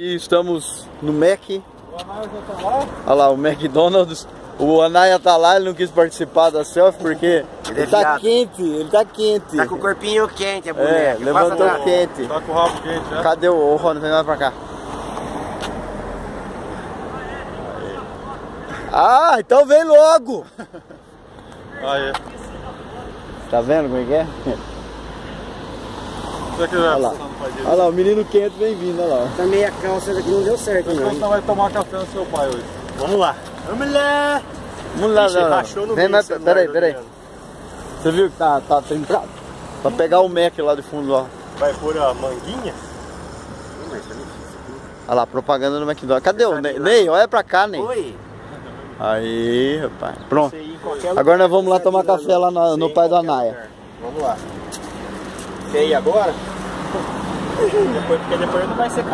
E estamos no Mac. O Anaya já tá lá? Olha lá, o McDonald's. O Anaya tá lá, ele não quis participar da selfie porque ele, é tá viado. quente, ele tá quente. Tá com o corpinho quente, a É, boneca. levantou Passa pra- quente. Tá com o rabo quente já? Cadê o, o Rony? Vem lá pra cá. Ah, então vem logo! Aí. Tá vendo como é que é? Que vai Olha lá. no dele. Olha lá, o menino quente vem vindo, olha lá. Essa meia calça daqui não deu certo, Então você não. vai tomar café no seu pai hoje. Vamos lá. Vamos lá. Vamos lá, Ixi, não, não. rachou no Vem celular peraí, peraí. Você viu que tá, tá trincado? Pra pegar o Mac lá de fundo, ó. Vai pôr a manguinha? Olha lá, propaganda do McDonald's. Cadê o Ney? Ney, olha pra cá, Ney. Oi. Aí, rapaz. Pronto. Agora nós vamos lá tomar café lá no em pai do Anaya. Vamos lá. Quer ir agora? depois, porque depois não vai ser